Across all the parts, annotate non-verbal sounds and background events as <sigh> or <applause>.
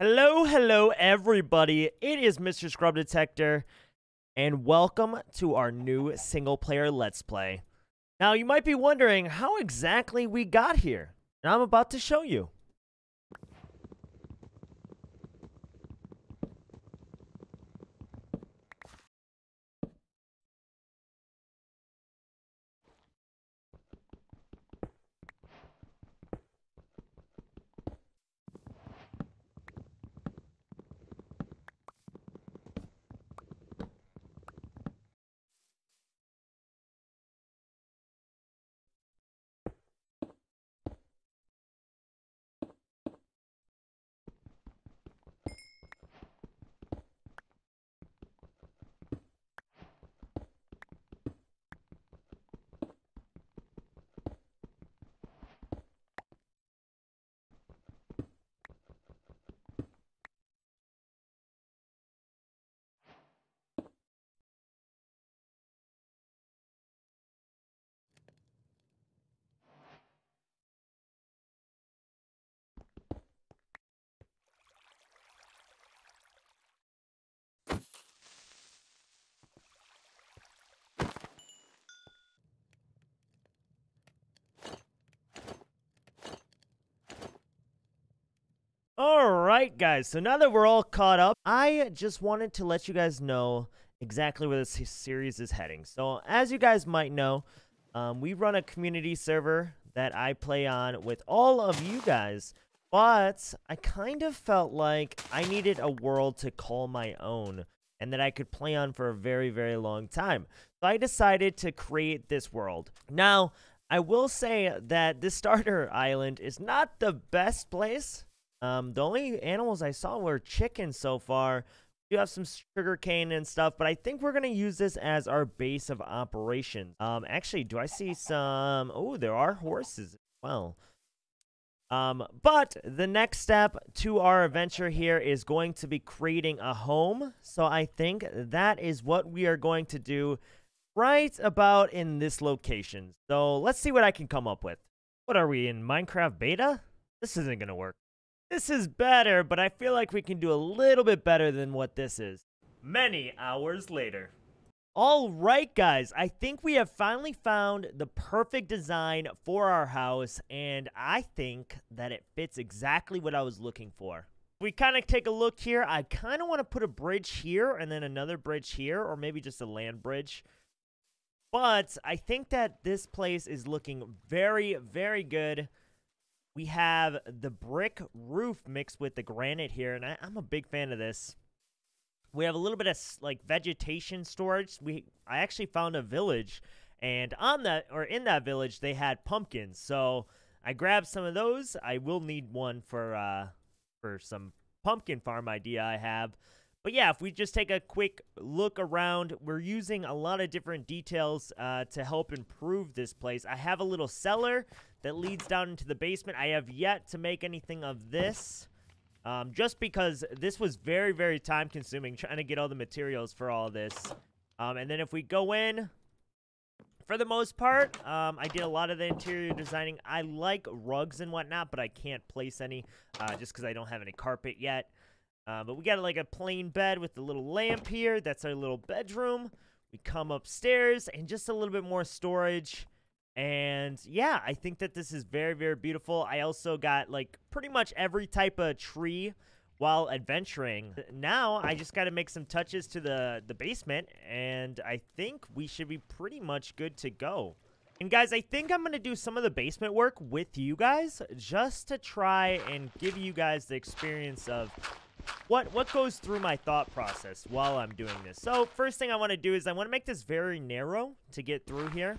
Hello, hello, everybody. It is Mr. Scrub Detector, and welcome to our new single player Let's Play. Now, you might be wondering how exactly we got here, and I'm about to show you. Alright, guys, so now that we're all caught up, I just wanted to let you guys know exactly where this series is heading. So, as you guys might know, um, we run a community server that I play on with all of you guys, but I kind of felt like I needed a world to call my own and that I could play on for a very, very long time. So I decided to create this world. Now, I will say that this starter island is not the best place um, the only animals I saw were chickens so far. We do have some sugar cane and stuff, but I think we're going to use this as our base of operations. Um, actually, do I see some... Oh, there are horses as well. Um, but the next step to our adventure here is going to be creating a home. So I think that is what we are going to do right about in this location. So let's see what I can come up with. What are we in Minecraft beta? This isn't going to work. This is better, but I feel like we can do a little bit better than what this is. Many hours later. All right, guys, I think we have finally found the perfect design for our house, and I think that it fits exactly what I was looking for. We kind of take a look here. I kind of want to put a bridge here and then another bridge here, or maybe just a land bridge. But I think that this place is looking very, very good. We have the brick roof mixed with the granite here, and I, am a big fan of this. We have a little bit of like vegetation storage. We I actually found a village, and on that or in that village they had pumpkins. So I grabbed some of those. I will need one for uh for some pumpkin farm idea I have. But yeah, if we just take a quick look around, we're using a lot of different details uh, to help improve this place. I have a little cellar that leads down into the basement. I have yet to make anything of this. Um, just because this was very, very time consuming trying to get all the materials for all this. Um, and then if we go in, for the most part, um, I did a lot of the interior designing. I like rugs and whatnot, but I can't place any uh, just because I don't have any carpet yet. Uh, but we got like a plain bed with a little lamp here. That's our little bedroom. We come upstairs and just a little bit more storage. And yeah, I think that this is very, very beautiful. I also got like pretty much every type of tree while adventuring. Now I just got to make some touches to the, the basement and I think we should be pretty much good to go. And guys, I think I'm going to do some of the basement work with you guys just to try and give you guys the experience of what what goes through my thought process while I'm doing this. So first thing I want to do is I want to make this very narrow to get through here.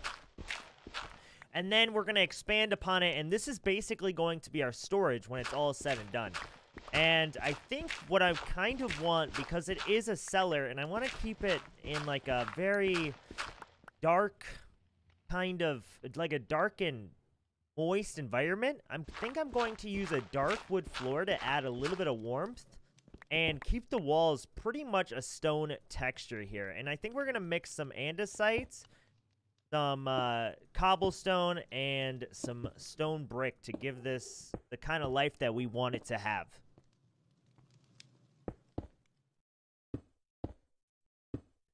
And then we're going to expand upon it, and this is basically going to be our storage when it's all said and done. And I think what I kind of want, because it is a cellar, and I want to keep it in like a very dark kind of, like a dark and moist environment. I think I'm going to use a dark wood floor to add a little bit of warmth and keep the walls pretty much a stone texture here. And I think we're going to mix some andesite, some uh, cobblestone, and some stone brick to give this the kind of life that we want it to have.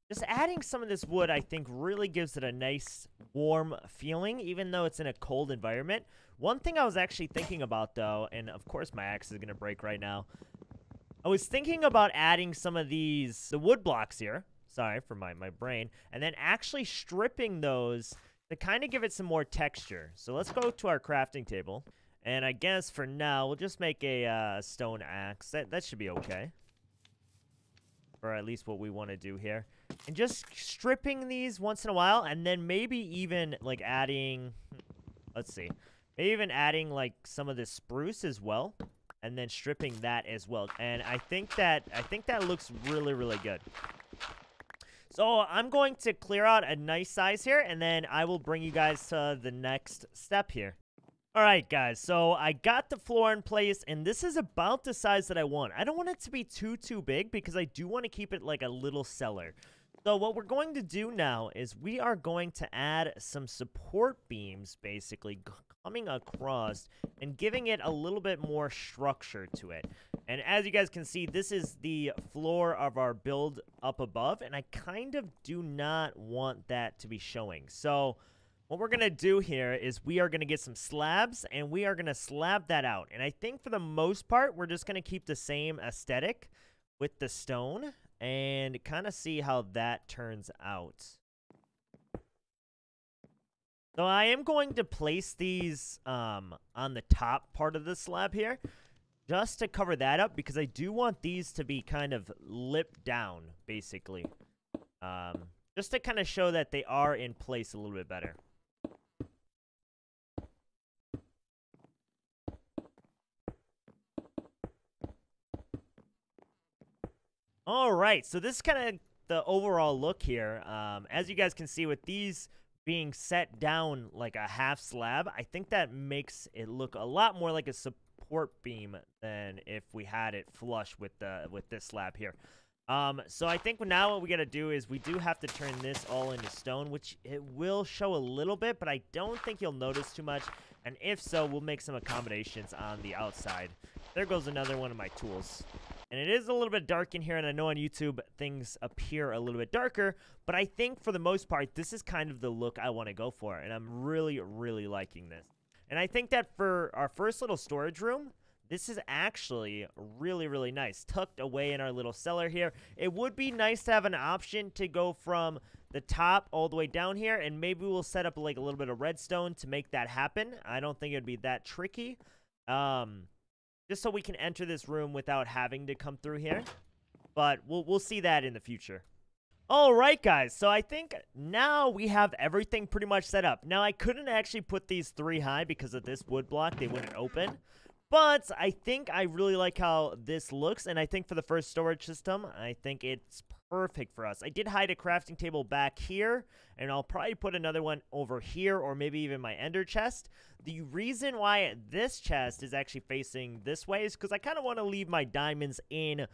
Just adding some of this wood, I think, really gives it a nice warm feeling, even though it's in a cold environment. One thing I was actually thinking about, though, and of course my axe is going to break right now, I was thinking about adding some of these, the wood blocks here. Sorry for my, my brain. And then actually stripping those to kind of give it some more texture. So let's go to our crafting table. And I guess for now, we'll just make a uh, stone axe. That, that should be okay. Or at least what we want to do here. And just stripping these once in a while. And then maybe even like adding... Let's see. Maybe even adding like some of the spruce as well. And then stripping that as well. And I think that I think that looks really, really good. So I'm going to clear out a nice size here, and then I will bring you guys to the next step here. Alright guys, so I got the floor in place, and this is about the size that I want. I don't want it to be too, too big, because I do want to keep it like a little cellar. So what we're going to do now is we are going to add some support beams, basically, coming across and giving it a little bit more structure to it. And as you guys can see, this is the floor of our build up above, and I kind of do not want that to be showing. So what we're going to do here is we are going to get some slabs, and we are going to slab that out. And I think for the most part, we're just going to keep the same aesthetic with the stone and kind of see how that turns out. So I am going to place these um, on the top part of the slab here, just to cover that up, because I do want these to be kind of lip down, basically. Um, just to kind of show that they are in place a little bit better. All right, so this is kind of the overall look here. Um, as you guys can see with these being set down like a half slab, I think that makes it look a lot more like a support beam than if we had it flush with the with this slab here. Um, so I think now what we got to do is we do have to turn this all into stone, which it will show a little bit, but I don't think you'll notice too much. And if so, we'll make some accommodations on the outside. There goes another one of my tools. And it is a little bit dark in here, and I know on YouTube things appear a little bit darker, but I think for the most part, this is kind of the look I want to go for, and I'm really, really liking this. And I think that for our first little storage room, this is actually really, really nice. Tucked away in our little cellar here. It would be nice to have an option to go from the top all the way down here, and maybe we'll set up like a little bit of redstone to make that happen. I don't think it would be that tricky. Um, just so we can enter this room without having to come through here. But we'll, we'll see that in the future. Alright guys, so I think now we have everything pretty much set up. Now I couldn't actually put these three high because of this wood block, they wouldn't open. But I think I really like how this looks, and I think for the first storage system, I think it's perfect for us. I did hide a crafting table back here, and I'll probably put another one over here, or maybe even my ender chest. The reason why this chest is actually facing this way is because I kind of want to leave my diamonds in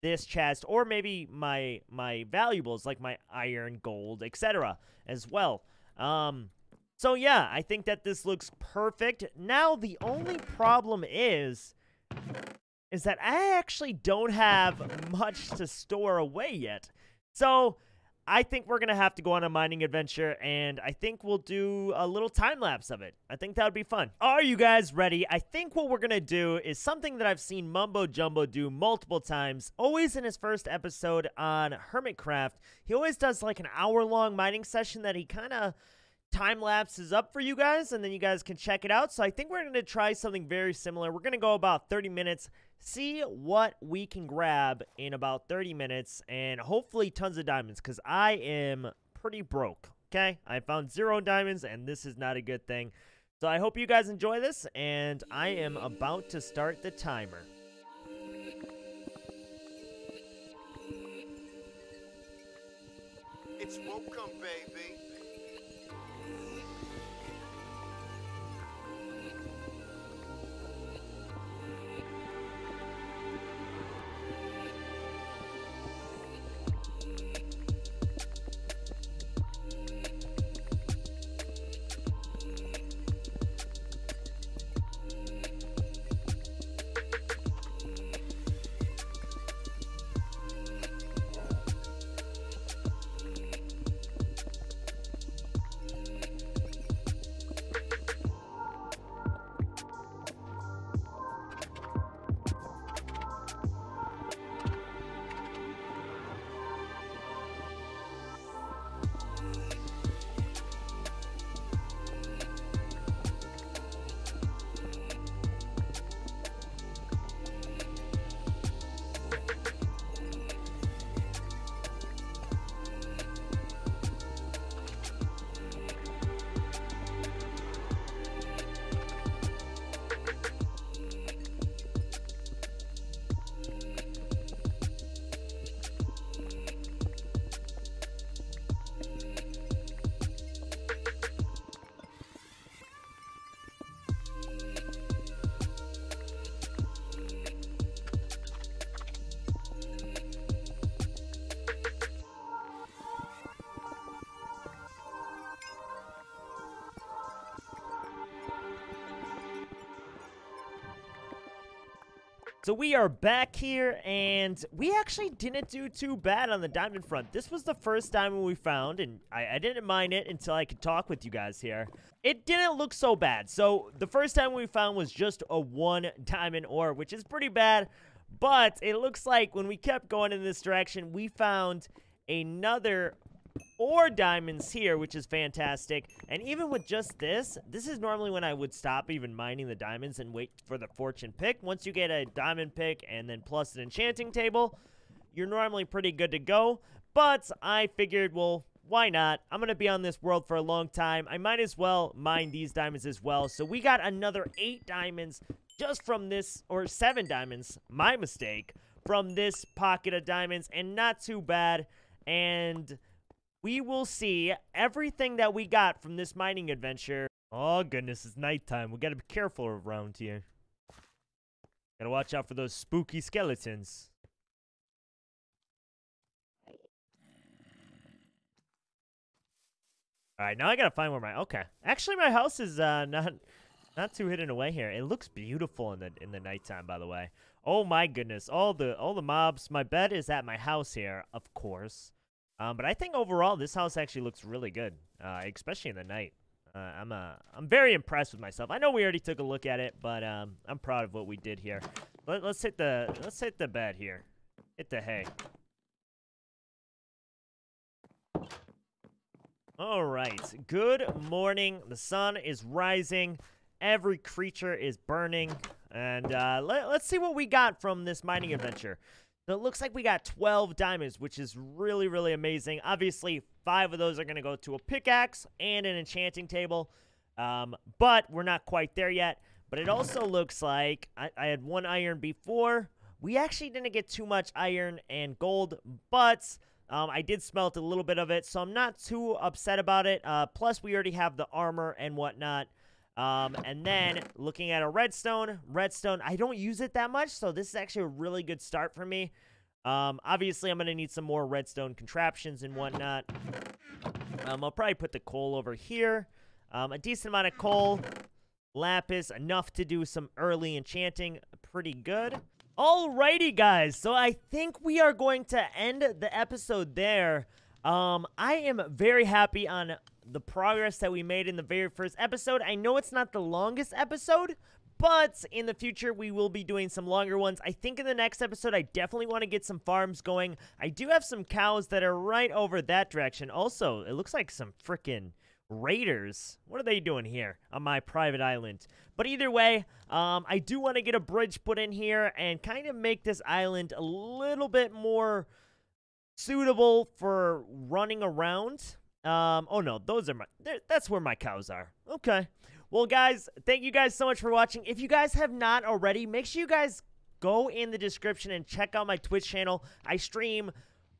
this chest or maybe my my valuables like my iron gold etc as well um so yeah i think that this looks perfect now the only problem is is that i actually don't have much to store away yet so I think we're going to have to go on a mining adventure, and I think we'll do a little time lapse of it. I think that would be fun. Are you guys ready? I think what we're going to do is something that I've seen Mumbo Jumbo do multiple times, always in his first episode on Hermitcraft. He always does like an hour long mining session that he kind of time lapse is up for you guys, and then you guys can check it out. So I think we're going to try something very similar. We're going to go about 30 minutes see what we can grab in about 30 minutes and hopefully tons of diamonds because I am pretty broke. Okay, I found zero diamonds and this is not a good thing. So I hope you guys enjoy this and I am about to start the timer. It's welcome, baby. So we are back here, and we actually didn't do too bad on the diamond front. This was the first diamond we found, and I, I didn't mind it until I could talk with you guys here. It didn't look so bad. So the first time we found was just a one diamond ore, which is pretty bad. But it looks like when we kept going in this direction, we found another or diamonds here, which is fantastic. And even with just this, this is normally when I would stop even mining the diamonds and wait for the fortune pick. Once you get a diamond pick and then plus an enchanting table, you're normally pretty good to go. But I figured, well, why not? I'm going to be on this world for a long time. I might as well mine these diamonds as well. So we got another eight diamonds just from this, or seven diamonds, my mistake, from this pocket of diamonds, and not too bad. And we will see everything that we got from this mining adventure. Oh, goodness, it's nighttime. We gotta be careful around here. Gotta watch out for those spooky skeletons. Alright, now I gotta find where my... Okay. Actually, my house is uh, not not too hidden away here. It looks beautiful in the in the nighttime, by the way. Oh my goodness. All the all the mobs. My bed is at my house here, of course. Um, but I think overall this house actually looks really good, uh, especially in the night. Uh, I'm uh, I'm very impressed with myself. I know we already took a look at it, but um, I'm proud of what we did here. Let, let's hit the let's hit the bed here. Hit the hay. All right. Good morning. The sun is rising. Every creature is burning. And uh, let, us see what we got from this mining adventure. So it looks like we got 12 diamonds, which is really, really amazing. Obviously, five of those are going to go to a pickaxe and an enchanting table. Um, but we're not quite there yet. But it also looks like I, I had one iron before. We actually didn't get too much iron and gold, but um, I did smelt a little bit of it, so I'm not too upset about it. Uh, plus, we already have the armor and whatnot. Um, and then looking at a redstone, redstone, I don't use it that much, so this is actually a really good start for me. Um, obviously, I'm going to need some more redstone contraptions and whatnot. Um, I'll probably put the coal over here. Um, a decent amount of coal, lapis, enough to do some early enchanting. Pretty good. Alrighty, guys. So I think we are going to end the episode there. Um, I am very happy on the progress that we made in the very first episode. I know it's not the longest episode, but in the future, we will be doing some longer ones. I think in the next episode, I definitely want to get some farms going. I do have some cows that are right over that direction. Also, it looks like some freaking raiders. What are they doing here on my private island? But either way, um, I do want to get a bridge put in here and kind of make this island a little bit more suitable for running around. Um, oh no, those are my, that's where my cows are. Okay. Well, guys, thank you guys so much for watching. If you guys have not already, make sure you guys go in the description and check out my Twitch channel. I stream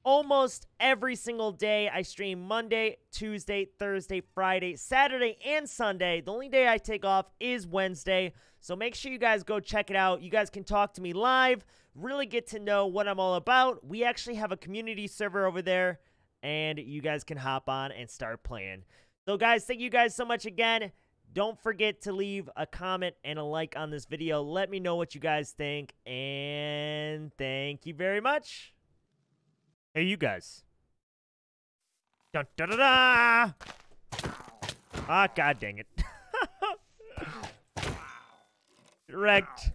almost every single day. I stream Monday, Tuesday, Thursday, Friday, Saturday, and Sunday. The only day I take off is Wednesday. So make sure you guys go check it out. You guys can talk to me live, really get to know what I'm all about. We actually have a community server over there and you guys can hop on and start playing. So, guys, thank you guys so much again. Don't forget to leave a comment and a like on this video. Let me know what you guys think, and thank you very much. Hey, you guys. Dun, da, da, da. Ah, god dang it. <laughs> Wrecked.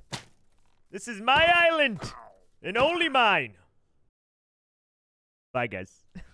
This is my island, and only mine. Bye, guys. <laughs>